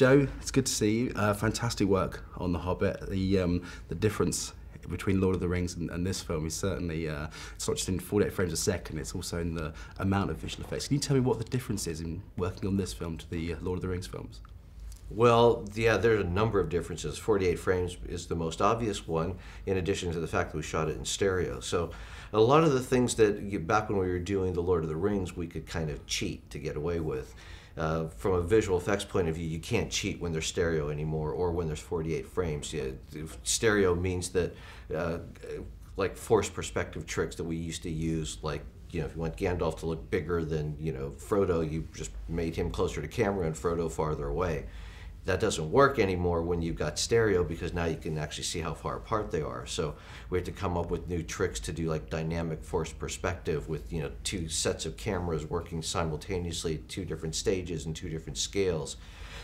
Joe, it's good to see you. Uh, fantastic work on The Hobbit. The um, the difference between Lord of the Rings and, and this film is certainly uh, it's not just in 48 frames a second; it's also in the amount of visual effects. Can you tell me what the difference is in working on this film to the uh, Lord of the Rings films? Well, yeah, there's a number of differences. 48 frames is the most obvious one, in addition to the fact that we shot it in stereo. So, a lot of the things that back when we were doing The Lord of the Rings, we could kind of cheat to get away with. Uh, from a visual effects point of view, you can't cheat when there's stereo anymore or when there's 48 frames. Yeah, stereo means that, uh, like forced perspective tricks that we used to use, like you know, if you want Gandalf to look bigger than you know Frodo, you just made him closer to camera and Frodo farther away that doesn't work anymore when you've got stereo because now you can actually see how far apart they are. So we had to come up with new tricks to do like dynamic forced perspective with you know two sets of cameras working simultaneously, two different stages and two different scales.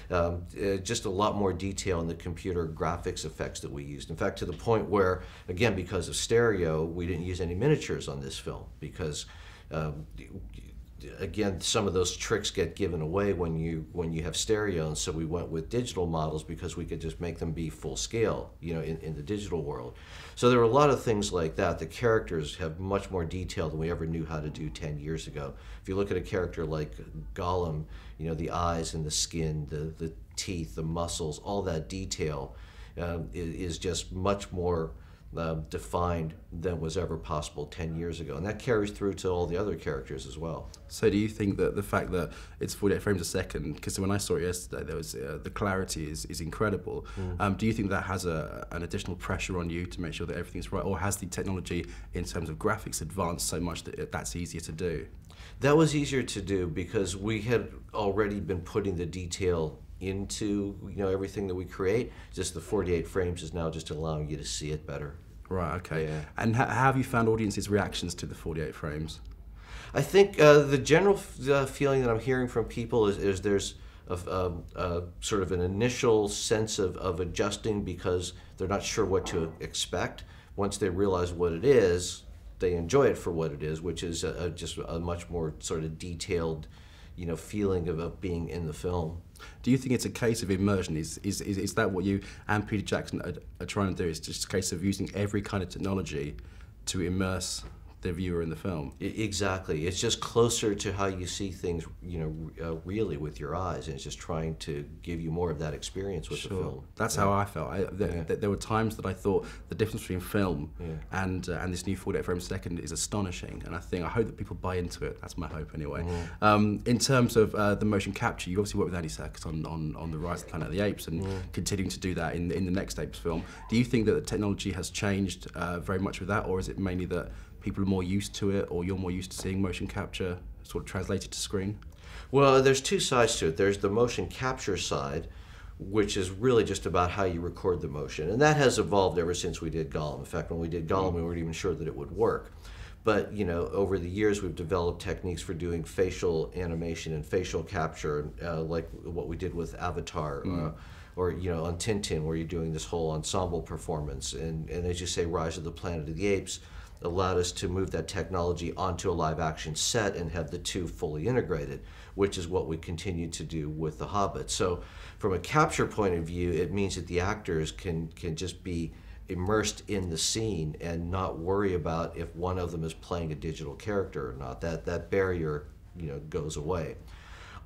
Um, uh, just a lot more detail in the computer graphics effects that we used. In fact, to the point where, again, because of stereo, we didn't use any miniatures on this film because um, again, some of those tricks get given away when you when you have stereo, and so we went with digital models because we could just make them be full scale, you know, in, in the digital world. So there were a lot of things like that. The characters have much more detail than we ever knew how to do 10 years ago. If you look at a character like Gollum, you know, the eyes and the skin, the, the teeth, the muscles, all that detail um, is, is just much more uh, defined than was ever possible 10 years ago. And that carries through to all the other characters as well. So do you think that the fact that it's 48 frames a second, because when I saw it yesterday, there was uh, the clarity is, is incredible. Mm. Um, do you think that has a, an additional pressure on you to make sure that everything's right? Or has the technology in terms of graphics advanced so much that that's easier to do? That was easier to do because we had already been putting the detail into you know everything that we create. Just the 48 frames is now just allowing you to see it better. Right. Okay. Yeah. And how have you found audiences' reactions to the 48 frames? I think uh, the general uh, feeling that I'm hearing from people is, is there's a, a, a, sort of an initial sense of, of adjusting because they're not sure what to expect. Once they realize what it is, they enjoy it for what it is, which is a, just a much more sort of detailed you know feeling of, of being in the film. Do you think it's a case of immersion? Is is, is, is that what you and Peter Jackson are, are trying to do? It's just a case of using every kind of technology to immerse the viewer in the film. Exactly. It's just closer to how you see things, you know, uh, really with your eyes, and it's just trying to give you more of that experience with sure. the film. That's yeah. how I felt. I, th- yeah. th- there were times that I thought the difference between film yeah. and uh, and this new 48 frames a second is astonishing, and I think I hope that people buy into it. That's my hope anyway. Mm. Um, in terms of uh, the motion capture, you obviously worked with Andy Serkis on, on, on the Rise of the Planet of the Apes, and mm. continuing to do that in in the next Apes film. Do you think that the technology has changed uh, very much with that, or is it mainly that people are more used to it, or you're more used to seeing motion capture sort of translated to screen? Well, there's two sides to it. There's the motion capture side, which is really just about how you record the motion, and that has evolved ever since we did Gollum. In fact, when we did Gollum, we weren't even sure that it would work. But you know, over the years, we've developed techniques for doing facial animation and facial capture, uh, like what we did with Avatar. Mm. Uh, or you know on Tintin where you're doing this whole ensemble performance and, and as you say Rise of the Planet of the Apes allowed us to move that technology onto a live action set and have the two fully integrated, which is what we continue to do with The Hobbit. So, from a capture point of view, it means that the actors can, can just be immersed in the scene and not worry about if one of them is playing a digital character or not. That, that barrier you know, goes away.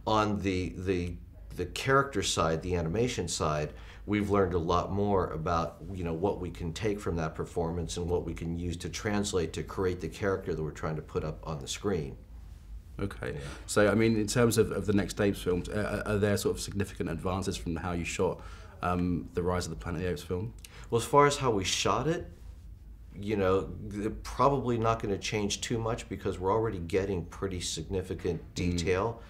On the, the, the character side, the animation side, we've learned a lot more about you know what we can take from that performance and what we can use to translate to create the character that we're trying to put up on the screen. Okay, yeah. so I mean, in terms of, of the next Apes films, uh, are there sort of significant advances from how you shot um, the Rise of the Planet of the Apes film? Well, as far as how we shot it, you know, probably not going to change too much because we're already getting pretty significant mm. detail. Mm.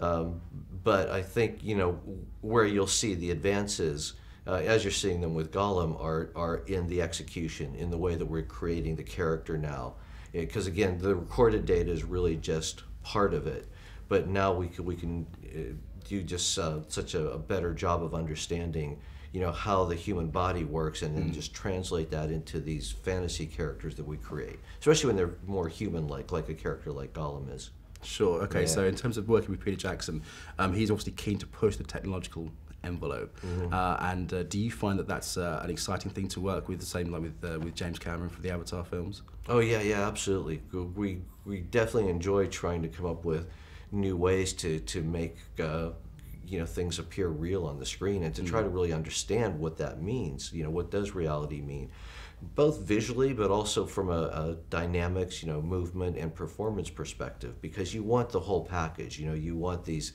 Um, but I think you know where you'll see the advances, uh, as you're seeing them with Gollum, are are in the execution, in the way that we're creating the character now. Because again, the recorded data is really just part of it, but now we can we can uh, do just uh, such a, a, better job of understanding, you know, how the human body works, and then mm. just translate that into these fantasy characters that we create, especially when they're more human-like, like a character like Gollum is. Sure. Okay. Yeah. So in terms of working with Peter Jackson, um, he's obviously keen to push the technological envelope. Uh, and uh, do you find that that's uh, an exciting thing to work with, the same like with uh, with James Cameron for the Avatar films? Oh yeah, yeah, absolutely. We we definitely enjoy trying to come up with new ways to to make uh, you know things appear real on the screen and to try to really understand what that means. You know, what does reality mean? Both visually, but also from a, a dynamics, you know, movement and performance perspective, because you want the whole package. You know, you want these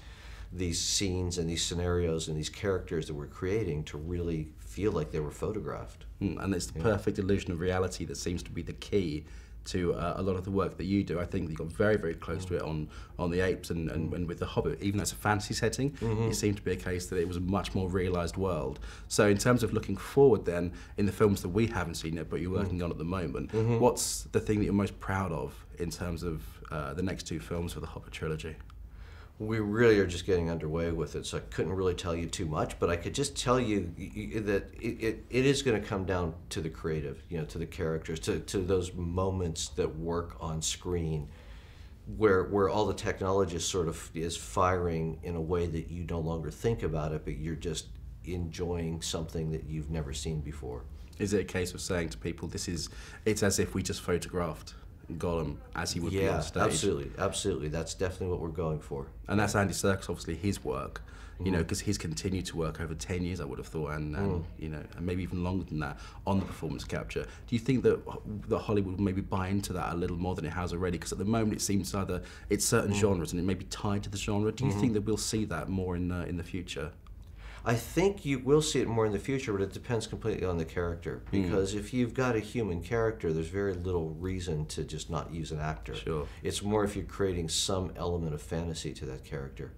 these scenes and these scenarios and these characters that we're creating to really feel like they were photographed. Mm, and it's the perfect illusion of reality that seems to be the key to uh, a lot of the work that you do. I think you got very, very close to it on, on the Apes and, and, and with the Hobbit. Even though it's a fantasy setting, it seemed to be a case that it was a much more realised world. So, in terms of looking forward, then in the films that we haven't seen yet, but you're working on at the moment, what's the thing that you're most proud of in terms of uh, the next two films for the Hobbit trilogy? We really are just getting underway with it, so I couldn't really tell you too much. But I could just tell you that it, it, it is going to come down to the creative, you know, to the characters, to, to those moments that work on screen, where where all the technology is sort of is firing in a way that you no longer think about it, but you're just enjoying something that you've never seen before. Is it a case of saying to people, this is, it's as if we just photographed Gollum as he would be on stage? absolutely, absolutely. That's definitely what we're going for. And that's Andy Serkis, obviously his work, you Mm. know, because he's continued to work over 10 years, I would have thought, and, and you know, and maybe even longer than that on the performance capture. Do you think that, that Hollywood will maybe buy into that a little more than it has already? Because at the moment it seems either it's certain Mm. genres and it may be tied to the genre. Do you Mm-hmm. think that we'll see that more in, in the future? I think you will see it more in the future, but it depends completely on the character. Hmm. Because if you've got a human character, there's very little reason to just not use an actor. Sure. It's more if you're creating some element of fantasy to that character.